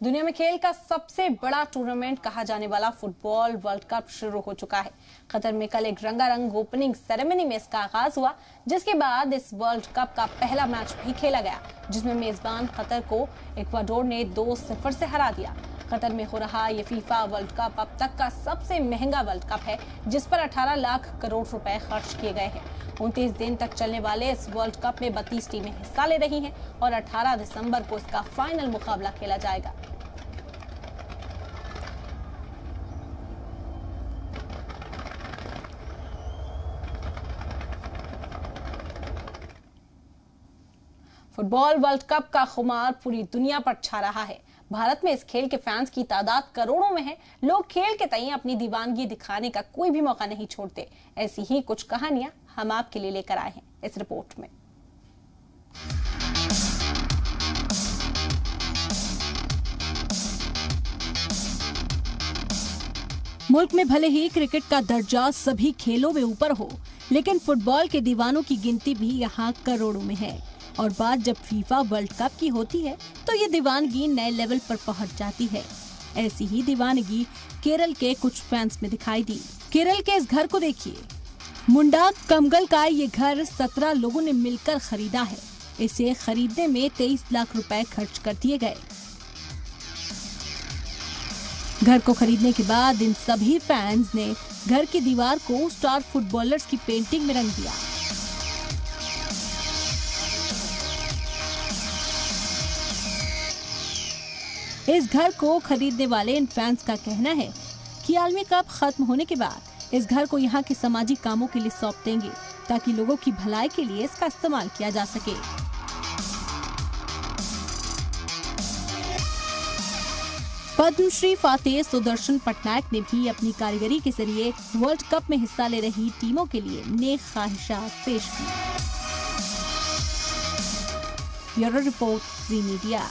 दुनिया में खेल का सबसे बड़ा टूर्नामेंट कहा जाने वाला फुटबॉल वर्ल्ड कप शुरू हो चुका है। कतर में कल एक रंगारंग ओपनिंग सेरेमनी में इसका आगाज़ हुआ, जिसके बाद इस वर्ल्ड कप का पहला मैच भी खेला गया, जिसमें मेजबान कतर को इक्वाडोर ने दो सिफर से हरा दिया। कतर में हो रहा ये फीफा वर्ल्ड कप अब तक का सबसे महँगा वर्ल्ड कप है, जिस पर 18 लाख करोड़ रुपए खर्च किए गए हैं। उनतीस दिन तक चलने वाले इस वर्ल्ड कप में 32 टीमें हिस्सा ले रही हैं और 18 दिसंबर को इसका फाइनल मुकाबला खेला जाएगा। फुटबॉल वर्ल्ड कप का खुमार पूरी दुनिया पर छा रहा है। भारत में इस खेल के फैंस की तादाद करोड़ों में है। लोग खेल के तय अपनी दीवानगी दिखाने का कोई भी मौका नहीं छोड़ते। ऐसी ही कुछ कहानियाँ हम आपके लिए लेकर आए हैं इस रिपोर्ट में। मुल्क में भले ही क्रिकेट का दर्जा सभी खेलों में ऊपर हो, लेकिन फुटबॉल के दीवानों की गिनती भी यहाँ करोड़ों में है। और बात जब फीफा वर्ल्ड कप की होती है तो ये दीवानगी नए लेवल पर पहुँच जाती है। ऐसी ही दीवानगी केरल के कुछ फैंस में दिखाई दी। केरल के इस घर को देखिए। मुंडा कमगल का ये घर सत्रह लोगों ने मिलकर खरीदा है। इसे खरीदने में तेईस लाख रुपए खर्च कर दिए गए। घर को खरीदने के बाद इन सभी फैंस ने घर की दीवार को स्टार फुटबॉलर्स की पेंटिंग में रंग दिया। इस घर को खरीदने वाले इन फैंस का कहना है कि आलमी कप खत्म होने के बाद इस घर को यहाँ के सामाजिक कामों के लिए सौंप देंगे ताकि लोगों की भलाई के लिए इसका इस्तेमाल किया जा सके। पद्मश्री फातेह सुदर्शन पटनायक ने भी अपनी कारीगरी के ज़रिए वर्ल्ड कप में हिस्सा ले रही टीमों के लिए नेक ख्वाहिशात पेश की। Bureau report, Zee Media.